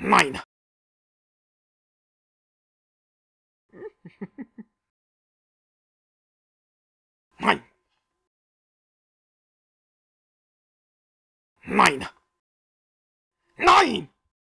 まいな。まい。ないな。ない